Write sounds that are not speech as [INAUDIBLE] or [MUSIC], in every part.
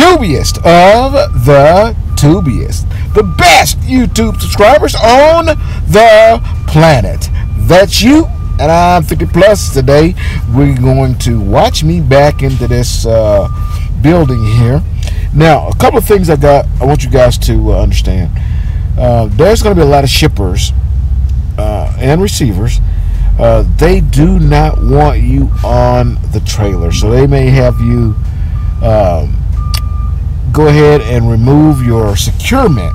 tubiest of the tubiest, the best YouTube subscribers on the planet. That's you, and I'm 50 plus. Today, we're going to watch me back into this uh, building here. Now, a couple of things I got. I want you guys to uh, understand. Uh, there's going to be a lot of shippers uh, and receivers. Uh, they do not want you on the trailer, so they may have you um, go ahead and remove your securement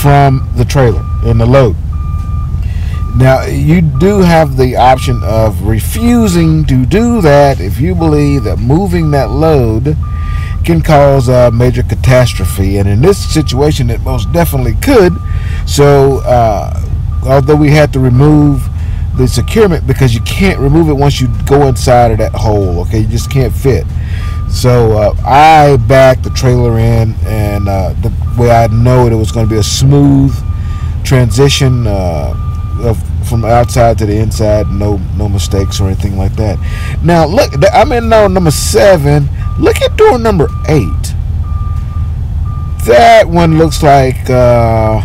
from the trailer in the load. Now, you do have the option of refusing to do that if you believe that moving that load can cause a major catastrophe. And in this situation, it most definitely could. So, uh, although we had to remove the securement because you can't remove it once you go inside of that hole, okay? You just can't fit. So uh, I backed the trailer in, and uh, the way I know it, it was going to be a smooth transition uh, of, from outside to the inside, no no mistakes or anything like that. Now look, I'm in door number seven. Look at door number eight. That one looks like uh,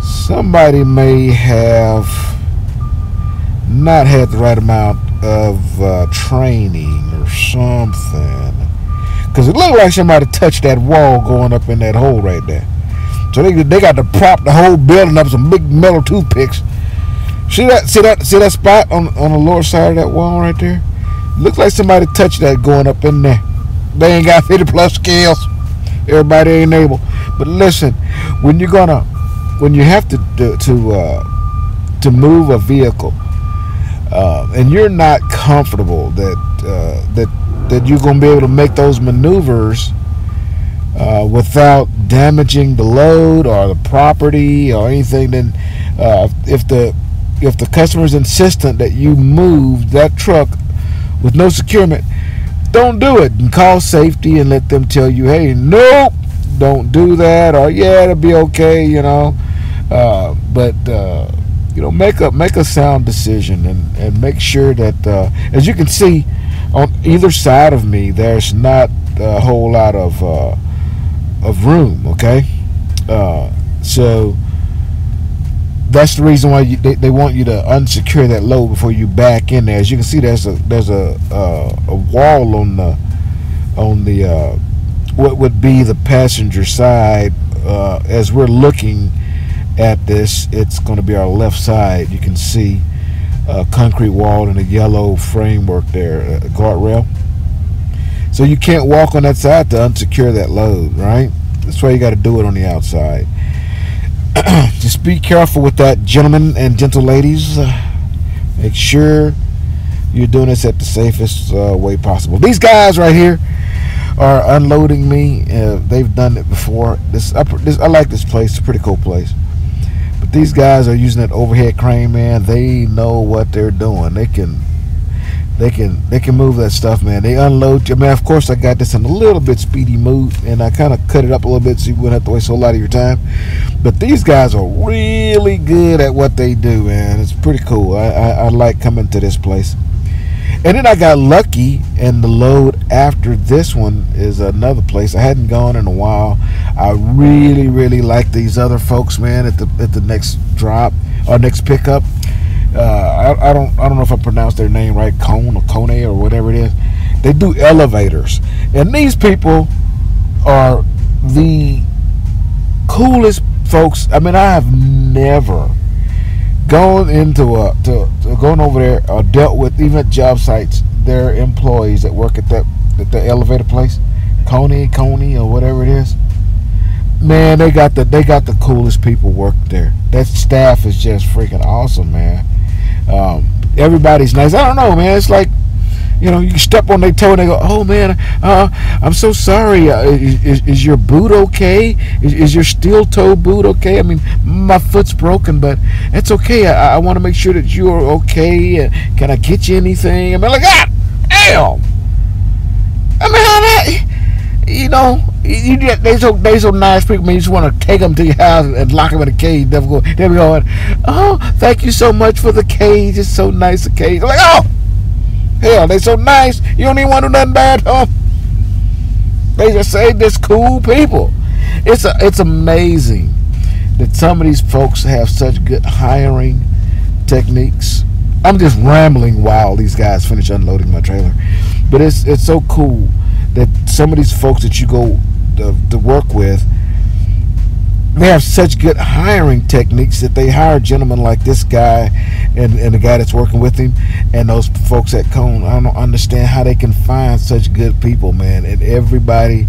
somebody may have not had the right amount of uh, training or something. Because it looked like somebody touched that wall going up in that hole right there. So they, they got to prop the whole building up some big metal toothpicks. See that see that see that spot on on the lower side of that wall right there? Looks like somebody touched that going up in there. They ain't got [LAUGHS] 50 plus skills. Everybody ain't able. But listen, when you're gonna when you have to to, uh, to move a vehicle uh, and you're not comfortable that uh, that that you're going to be able to make those maneuvers uh, without damaging the load or the property or anything, then uh, if the if the customer is insistent that you move that truck with no securement, don't do it and call safety and let them tell you, hey, nope, don't do that, or yeah, it'll be okay, you know. Uh, but uh, you know, make a make a sound decision and and make sure that, uh, as you can see, on either side of me, there's not a whole lot of uh, of room. Okay, uh, so that's the reason why you, they, they want you to unsecure that load before you back in there. As you can see, there's a there's a uh, a wall on the on the uh, what would be the passenger side uh, as we're looking at this, it's going to be our left side. You can see a concrete wall and a yellow framework there, a guardrail. So you can't walk on that side to unsecure that load, right? That's why you got to do it on the outside. [CLEARS THROAT] Just be careful with that, gentlemen and gentle ladies. Make sure you're doing this at the safest uh, way possible. These guys right here are unloading me. Uh, they've done it before. This, upper, this I like this place. It's a pretty cool place. These guys are using that overhead crane, man. They know what they're doing. They can they can they can move that stuff, man. They unload. I mean, of course, I got this in a little bit speedy mood, and I kind of cut it up a little bit so you wouldn't have to waste a whole lot of your time. But these guys are really good at what they do, man. It's pretty cool. I, I, I like coming to this place. And then I got lucky, and the load after this one is another place I hadn't gone in a while. I really, really like these other folks, man. At the at the next drop or next pickup, uh, I, I don't I don't know if I pronounced their name right, KONE or KONE or whatever it is. They do elevators, and these people are the coolest folks. I mean, I have never going into a to, to going over there or dealt with even job sites their employees that work at that at the elevator place coney coney or whatever it is. Man they got the they got the coolest people work there. That staff is just freaking awesome man. Um, everybody's nice. I don't know man. It's like you know, you step on their toe and they go, "Oh man, uh, I'm so sorry. Uh, is, is, your boot okay? Is, is, your steel toe boot okay? I mean, my foot's broken, but it's okay. I, I want to make sure that you are okay. Can I get you anything? I mean, like, ah, damn. I mean, how that? You know, you get they so they so nice people. Man, you just want to take them to your house and lock them in a cage. Never go. They be going, "Oh, thank you so much for the cage. It's so nice, a cage." I'm like, oh. Hell, they so nice. You don't even want to do nothing bad them. They just say this cool people. It's a, it's amazing that some of these folks have such good hiring techniques. I'm just rambling while these guys finish unloading my trailer, but it's it's so cool that some of these folks that you go to, to work with they have such good hiring techniques that they hire gentlemen like this guy and, and the guy that's working with him and those folks at KONE. I don't understand how they can find such good people, man. And everybody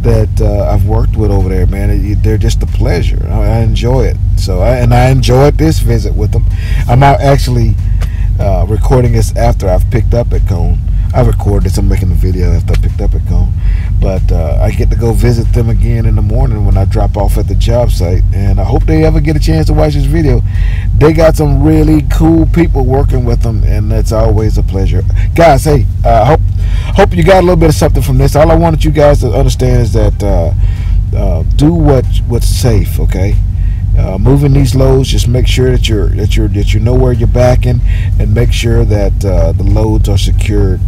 that uh, I've worked with over there, man, it, they're just a pleasure. I, I enjoy it. So, I, and I enjoyed this visit with them. I'm out actually uh, recording this after I've picked up at KONE. I recorded this. I'm making the video after I picked. But uh, I get to go visit them again in the morning when I drop off at the job site. And I hope they ever get a chance to watch this video. They got some really cool people working with them, and it's always a pleasure. Guys, hey, I uh, hope hope you got a little bit of something from this. All I wanted you guys to understand is that uh, uh, do what what's safe, okay? Uh, moving these loads, just make sure that you're that you're that you know where you're backing, and make sure that uh, the loads are secured.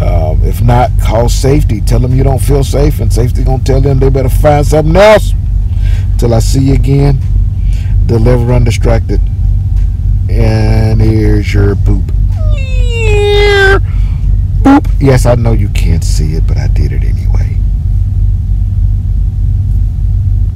Um, if not, call safety. Tell them you don't feel safe, and safety gonna tell them they better find something else. Till I see you again, deliver undistracted. And here's your poop. Boop. Yes, I know you can't see it, but I did it anyway.